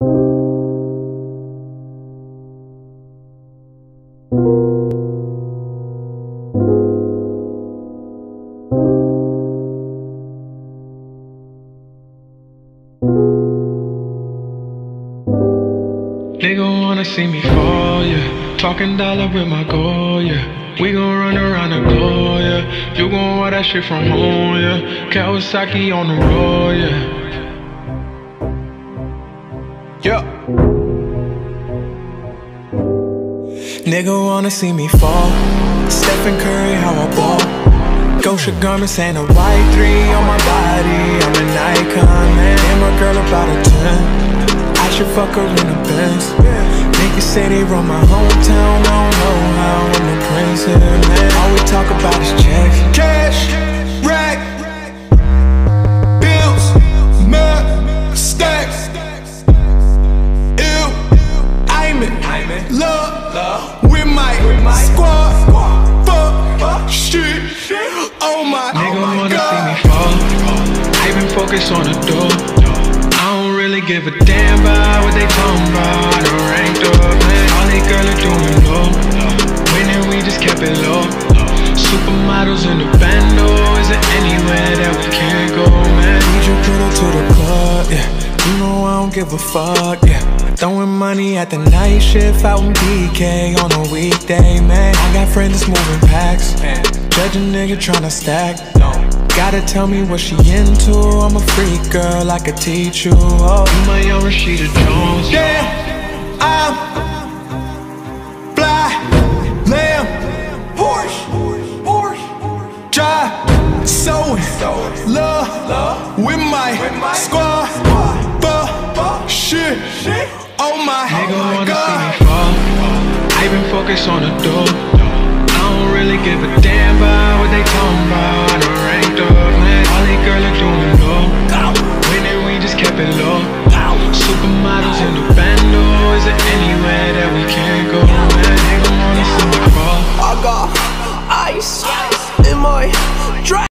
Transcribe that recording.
Nigga wanna see me fall, yeah. Talking dollar with my goal, yeah. We gon' run around the globe, yeah. You gon' want that shit from home, yeah. Kawasaki on the road, yeah. Yeah. Nigga wanna see me fall. Stephen Curry, how I ball. Gosha garments and a white three on my body. I'm an icon, man. And my girl about a 10. I should fuck her in a Benz. Niggas say they run my hometown. I in love with my squad. Fuck, shit. Oh my, god. Nigga oh my wanna see me god. fall. I been focused on the door. I don't really give a damn about what they talking about. I done ranked up, man. All they girl are doing low. Winning, we just kept it low. Supermodels in the bando. Is there anywhere that we can't go, man? Need you put her to the club, yeah. Don't give a fuck, yeah. Throwing money at the night shift out in BK on a weekday, man. I got friends that's moving packs. Judge a nigga tryna stack. no Gotta tell me what she into. I'm a freak girl, I could teach you. Oh, you my young Rashida Jones. Yeah, I'm fly, lamb, Porsche, Porsche, drive, sewing, love, with my squad, shit, oh my, Nigga oh my wanna see me god. fall. I been focused on the door. I don't really give a damn about what they talking about.